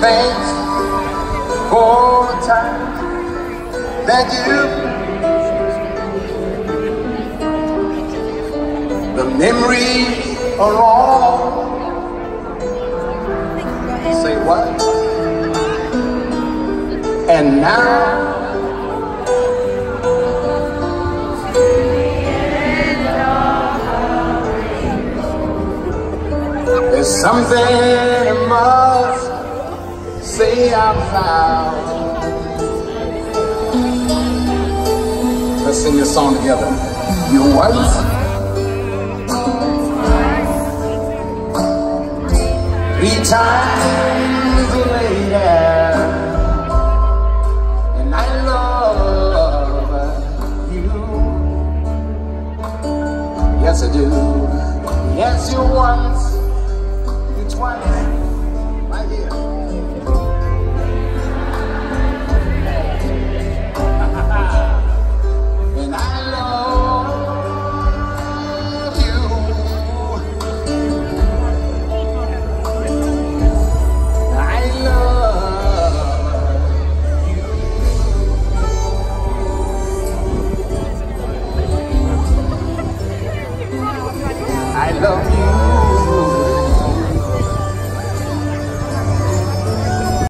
thanks for the time that you, the memories are all. Say what? And now. There's something I must say out loud. Let's sing this song together. You once three times later, and I love you. Yes, I do. Yes, you once.